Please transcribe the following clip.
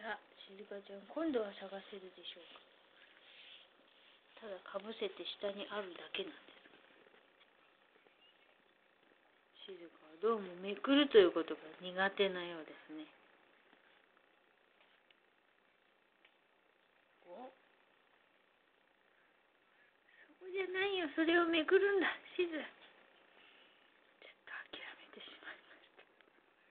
さあ、しずかちゃん今度は探せるでしょうか？ただかぶせて下にあるだけなんです。しずかはどうもめくるということが苦手なようですね。お？そこじゃないよ。それをめくるんだ静